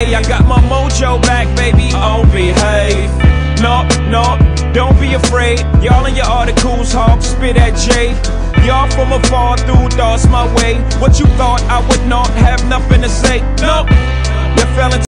Hey, I got my mojo back, baby. Oh, behave. No, no, don't be afraid. Y'all in your articles, hawk, spit at Jay Y'all from afar through thoughts my way. What you thought I would not have nothing to say?